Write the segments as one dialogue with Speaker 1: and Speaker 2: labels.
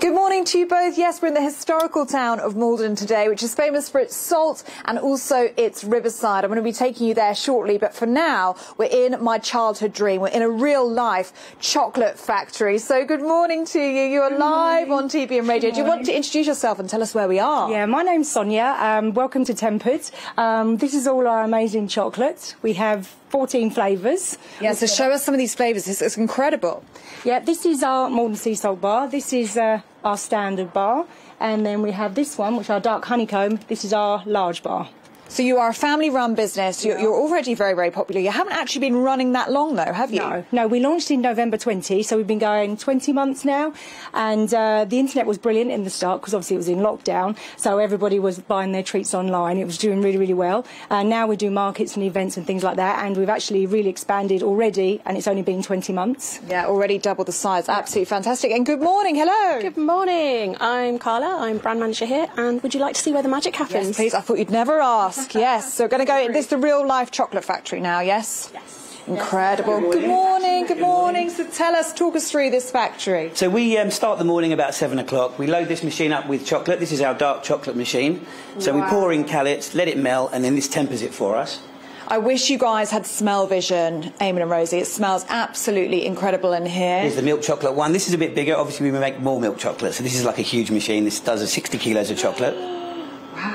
Speaker 1: Good morning to you both. Yes, we're in the historical town of Maldon today, which is famous for its salt and also its riverside. I'm going to be taking you there shortly, but for now, we're in my childhood dream. We're in a real life chocolate factory. So good morning to you. You are live on TV and radio. Do you want to introduce yourself and tell us where we are?
Speaker 2: Yeah, my name's Sonia. Um, welcome to Tempered. Um, this is all our amazing chocolate. We have 14 flavours.
Speaker 1: Yeah, so show us some of these flavours. It's, it's incredible.
Speaker 2: Yeah, this is our Maldon Sea Salt bar. This is uh, our standard bar. And then we have this one, which is our dark honeycomb. This is our large bar.
Speaker 1: So you are a family-run business. You're, you're, already very, very popular. You haven't actually been running that long, though, have you?
Speaker 2: No, no. We launched in November 20, so we've been going 20 months now. And uh, the internet was brilliant in the start because obviously it was in lockdown, so everybody was buying their treats online. It was doing really, really well. And now we do markets and events and things like that, and we've actually really expanded already, and it's only been 20 months.
Speaker 1: Yeah, already double the size. Absolutely fantastic. And good morning. Hello.
Speaker 3: Good morning. I'm Carla. I'm brand manager here. And would you like to see where the magic happens?
Speaker 1: Yes, please. I thought you'd never ask yes. So we're going to go. This is the real life chocolate factory now. Yes.
Speaker 3: Yes.
Speaker 1: Incredible. Good morning. Good morning. So tell us, talk us through this factory.
Speaker 4: So we um, start the morning about seven o'clock. We load this machine up with chocolate. This is our dark chocolate machine. So wow. we pour in callets, let it melt, and then this tempers it for us.
Speaker 1: I wish you guys had smell vision, Eamon and Rosie. It smells absolutely incredible in here.
Speaker 4: Here's the milk chocolate one. This is a bit bigger. Obviously, we make more milk chocolate. So this is like a huge machine. This does a 60 kilos of chocolate.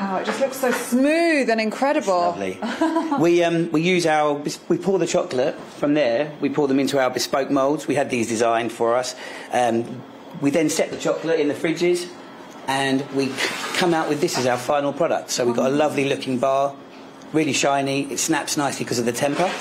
Speaker 1: Wow, it just looks so smooth and incredible.
Speaker 4: It's lovely. we um, we use our we pour the chocolate from there. We pour them into our bespoke molds. We had these designed for us. Um, we then set the chocolate in the fridges, and we come out with this as our final product. So we've got a lovely looking bar, really shiny. It snaps nicely because of the temper.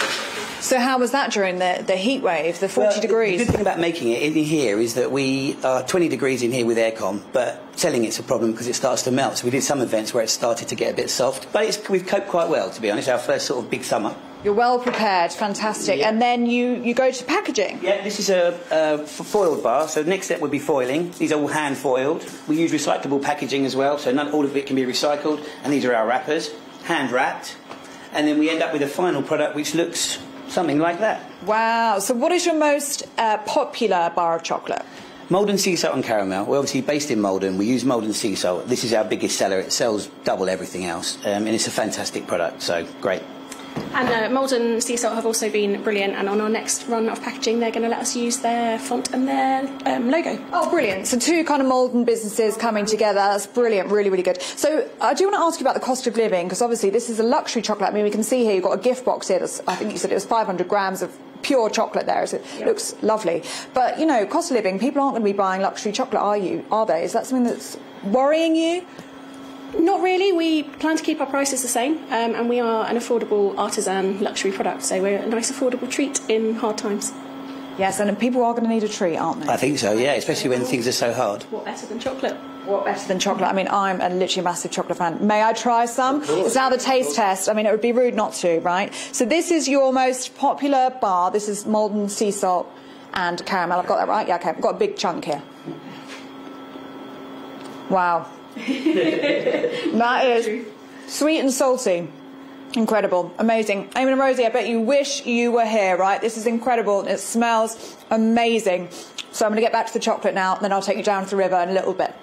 Speaker 1: So how was that during the, the heat wave, the 40
Speaker 4: well,
Speaker 1: degrees?
Speaker 4: The good thing about making it in here is that we are 20 degrees in here with aircon, but selling it's a problem because it starts to melt. So we did some events where it started to get a bit soft, but we've coped quite well, to be honest. Our first sort of big summer.
Speaker 1: You're well prepared, fantastic. Yeah. And then you, you go to packaging.
Speaker 4: Yeah, this is a, a foiled bar. So the next step would be foiling. These are all hand foiled. We use recyclable packaging as well, so not all of it can be recycled. And these are our wrappers, hand wrapped. And then we end up with a final product which looks something like that.
Speaker 1: Wow. So, what is your most uh, popular bar of chocolate?
Speaker 4: Maldon sea salt and caramel. We're obviously based in Maldon. We use Maldon sea salt. This is our biggest seller. It sells double everything else, um, and it's a fantastic product. So great.
Speaker 3: And uh, Maldon Sea Salt have also been brilliant, and on our next run of packaging, they're going to let us use their font and their um, logo.
Speaker 1: Oh, brilliant. So, two kind of Maldon businesses coming together. That's brilliant, really, really good. So, I do want to ask you about the cost of living, because obviously, this is a luxury chocolate. I mean, we can see here you've got a gift box here. That's, I think you said it was 500 grams of pure chocolate there. So it yep. looks lovely. But, you know, cost of living, people aren't going to be buying luxury chocolate, are you? Are they? Is that something that's worrying you?
Speaker 3: Not really. We plan to keep our prices the same, um, and we are an affordable artisan luxury product, so we're a nice affordable treat in hard times.
Speaker 1: Yes, and people are going to need a treat, aren't they?
Speaker 4: I think so, yeah, especially when things are so hard.
Speaker 3: What better than chocolate?
Speaker 1: What better than chocolate? I mean, I'm a literally massive chocolate fan. May I try some? It's now the taste test. I mean, it would be rude not to, right? So this is your most popular bar. This is Maldon sea salt and caramel. I've got that right? Yeah, okay. I've got a big chunk here. Wow. that is sweet and salty. Incredible, amazing. Eamon and Rosie, I bet you wish you were here, right? This is incredible. It smells amazing. So I'm going to get back to the chocolate now, and then I'll take you down to the river in a little bit.